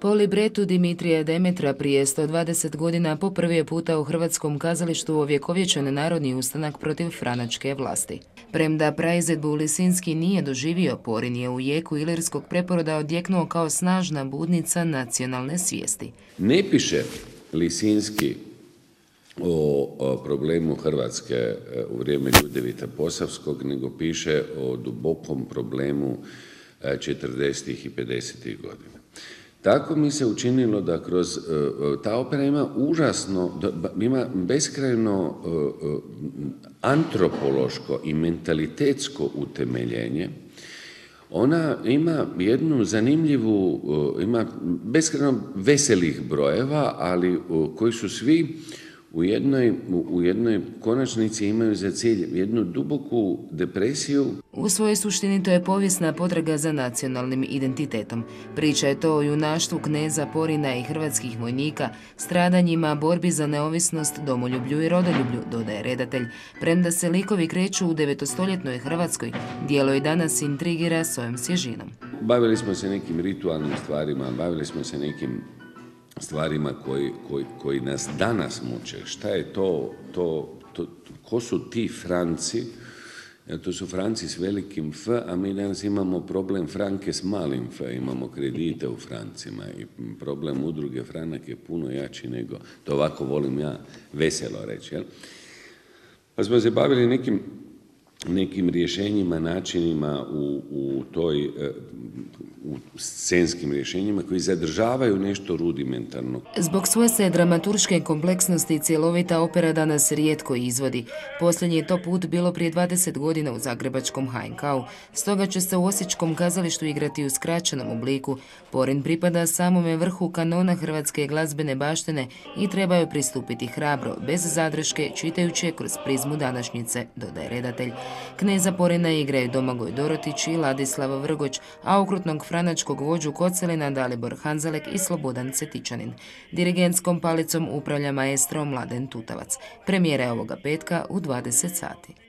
Po libretu Dimitrija Demetra prije 120 godina po prvi puta u Hrvatskom kazalištu ovjekovječen narodni ustanak protiv franačke vlasti. Premda praizvedbu Lisinski nije doživio, Porin je u jeku ilirskog preporoda odjeknuo kao snažna budnica nacionalne svijesti. Ne piše Lisinski o, problemu Hrvatske e, u vrijeme Ljudevita Posavskog, nego piše o dubokom problemu 40. E, i 50. godina. Tako mi se učinilo da kroz, e, ta opera ima užasno, ima beskrajno antropološko i mentalitetsko utemeljenje, ona ima jednu zanimljivu, ima beskrajno veselih brojeva, ali koji su svi u jednoj, u jednoj konačnici imaju za cilj jednu duboku depresiju. U svojoj suštini to je povijesna potraga za nacionalnim identitetom. Priča je to o junaštvu kneza Porina i hrvatskih vojnika, stradanjima, borbi za neovisnost, domoljublju i rodoljublju, dodaje redatelj. Premda se likovi kreću u devetostoljetnoj Hrvatskoj, dijelo i danas intrigira svojom svježinom. Bavili smo se nekim ritualnim stvarima, bavili smo se nekim stvarima koji, koji, koji nas danas muče. Šta je to, to, to, ko su ti Franci? To su Franci s velikim F, a mi danas imamo problem Franke s malim F, imamo kredite u Francima i problem udruge Franak je puno jači nego, to ovako volim ja veselo reći. Jel? Pa smo se bavili nekim nekim rješenjima, načinima u, u toj e, u scenskim rješenjima koji zadržavaju nešto rudimentarno. Zbog svoje se dramaturške kompleksnosti cjelovita opera danas rijetko izvodi. Posljednji je to put bilo prije 20 godina u Zagrebačkom HNK-u. Stoga će se u Osječkom kazalištu igrati u skraćenom obliku. Porin pripada samome vrhu kanona hrvatske glazbene baštine i treba joj pristupiti hrabro, bez zadrške, čitajući je kroz prizmu današnjice, dodaje redatelj. Kneza Porina igraju Domagoj Dorotić i Ladislav Vrgoć, a okrutnog franačkog vođu Kocelina Dalibor Hanzalek i Slobodan Cetičanin. Dirigentskom palicom upravlja maestro Mladen Tutavac. Premijera je ovoga petka u 20 sati.